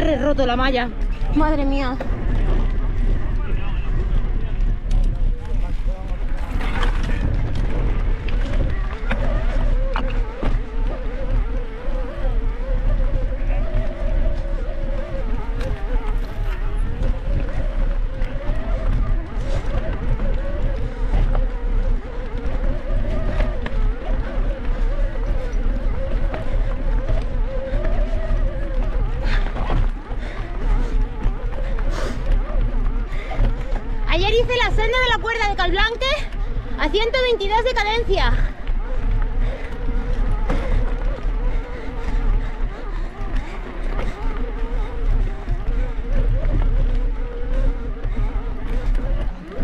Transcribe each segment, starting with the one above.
me ha roto la malla. Madre mía. Hice la senda de la cuerda de Calblanque a 122 de cadencia.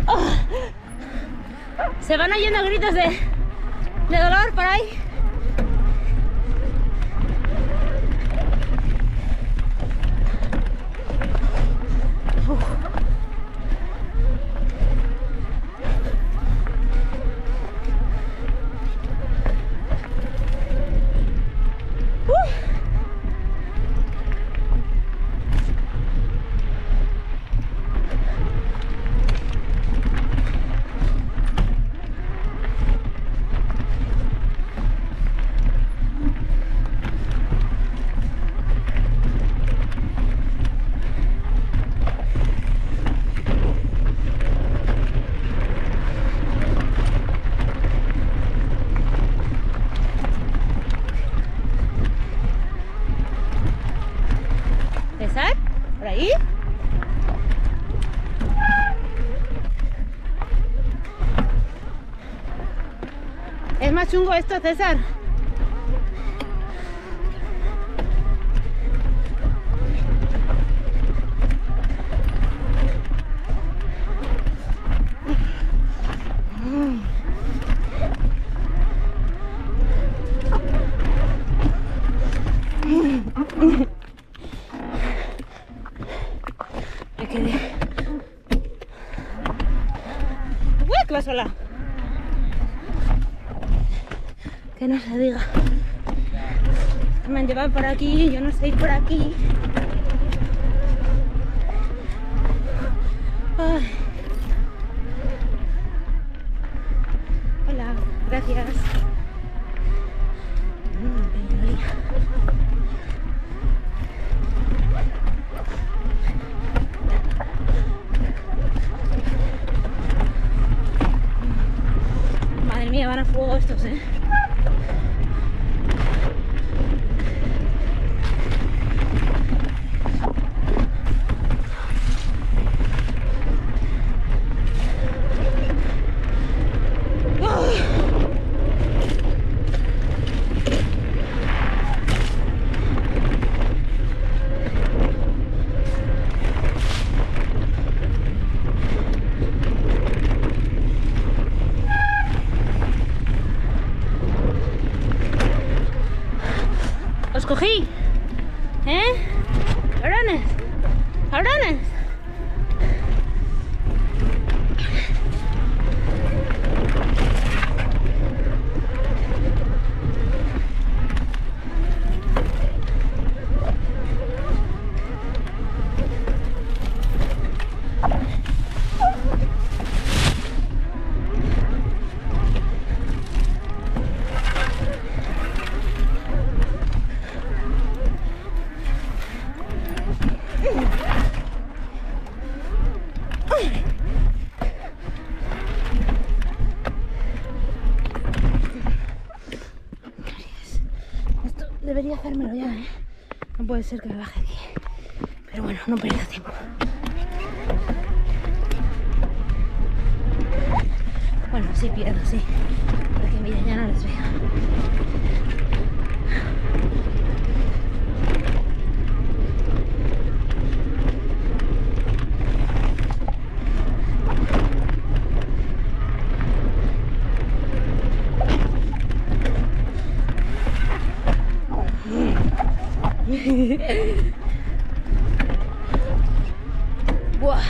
Oh. Se van oyendo gritos de, de dolor por ahí. Es más chungo esto, César. Me quedé. ¡Uy, que va sola! Que no se diga. Me han llevado por aquí, yo no sé ir por aquí. Hola, gracias. Madre mía, van a fuego estos, ¿eh? ¿Eh? Cabrones. Cabrones. Esto debería hacérmelo ya, ¿eh? No puede ser que me baje aquí. Pero bueno, no pierdo tiempo. Bueno, sí pierdo, sí. Porque mira, ya no les veo. What.